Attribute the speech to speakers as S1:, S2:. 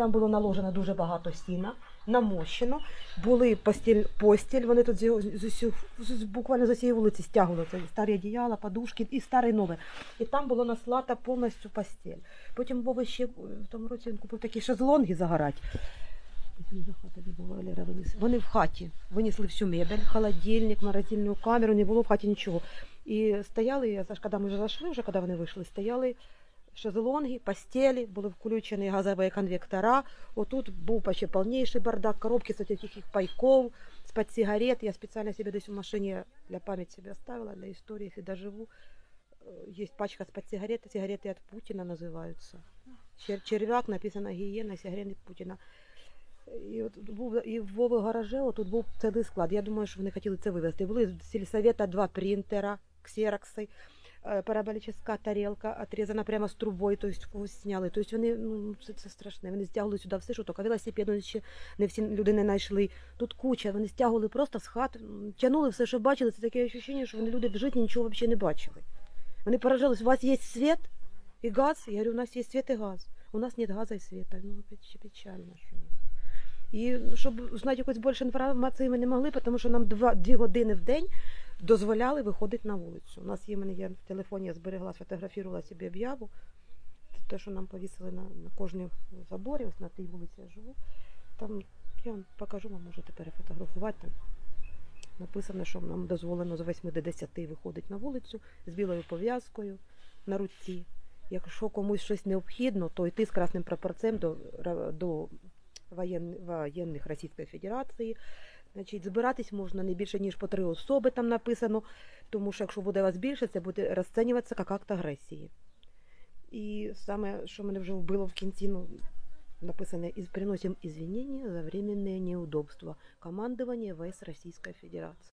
S1: Там було наложено дуже багато сіна, намощено. Були постіль, постіль вони тут з, усіх- буквально з усієї вулиці стягували це старі одіяла, подушки і старе нове. І там було наслата повністю постіль. Потім Вова ще е, в тому році він купив такі шезлонги загорати. Вони в хаті винесли всю мебель, холодильник, морозильну камеру, не було в хаті нічого. І стояли, я коли ми вже зайшли, вже коли вони вийшли, стояли шезлонги, постелі, були включені газові конвектора. Отут був почти повніший бардак, коробки з таких пайков, з-під сигарет. Я спеціально себе десь в машині для пам'яті себе оставила, для історії, якщо доживу. Є пачка з-під сигарет, сигарети від Путіна називаються. Чер- Черв'як написано гієна, сигарети Путіна. І от був і в Вови гараже тут був цілий склад. Я думаю, що вони хотіли це вивезти. Були з сільсовета два принтера, ксерокси, параболічна тарілка отрізана прямо з трубою, тобто зняли. Тобто вони, ну, це, це страшне. Вони стягували сюди все, що тільки велосипед, ще не всі люди не знайшли. Тут куча, вони стягували просто з хат, м, тягнули все, що бачили. Це таке відчуття, що вони люди в житті нічого взагалі не бачили. Вони поражались, у вас є світ і газ? Я говорю, у нас є світ і газ. У нас нет газа і світа. Ну, печ- печально, що ні. І щоб знати якось більше інформації ми не могли, тому що нам два, дві години в день дозволяли виходити на вулицю. У нас є в мене я в телефоні я зберегла, сфотографувала собі об'яву. Це те, що нам повісили на, на кожній заборі, ось на тій вулиці я живу. Там я вам покажу, вам можете перефотографувати. Написано, що нам дозволено з 8 до 10 виходити на вулицю з білою пов'язкою на руці. Якщо комусь щось необхідно, то йти з красним прапорцем до, до воєн, воєнних Російської Федерації. Значить, збиратись можна не більше, ніж по три особи, там написано, тому що якщо буде вас більше, це буде розцінюватися як акт агресії. І саме, що мене вже вбило в кінці, ну, написано, «Із- приносим извинения за временные неудобства. командування ВС Российской Федерации.